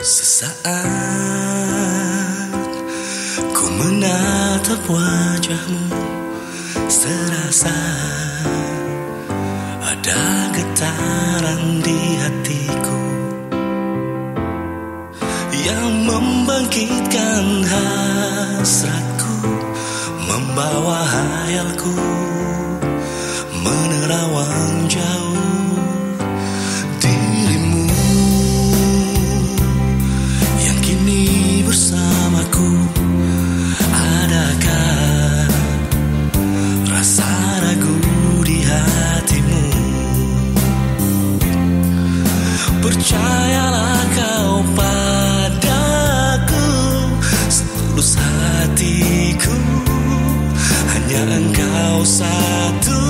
Sesaat ku menatap wajahmu Serasa ada getaran di hatiku Yang membangkitkan hasratku Membawa hayalku Percayalah kau padaku Setulus hatiku. Hanya engkau satu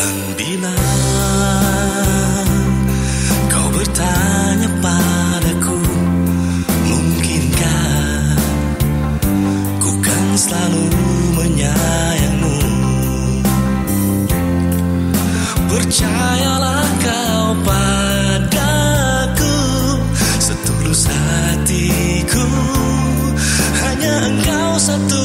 Dan bila kau bertanya padaku Mungkinkah ku kan selalu menyayangmu? Percayalah kau padaku Setulus hatiku Hanya engkau satu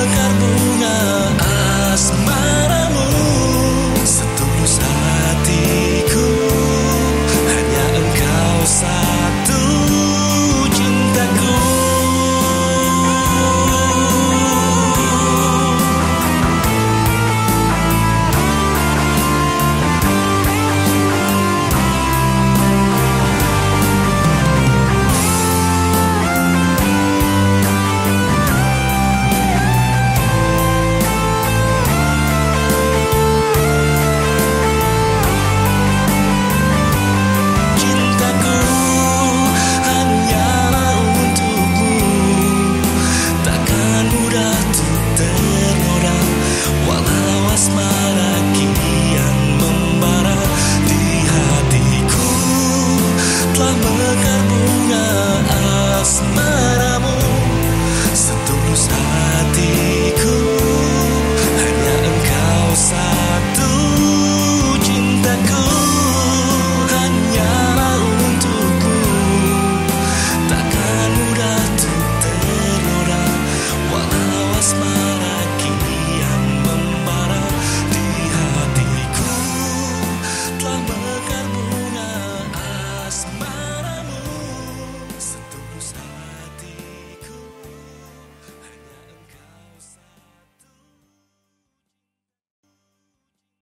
sekarbu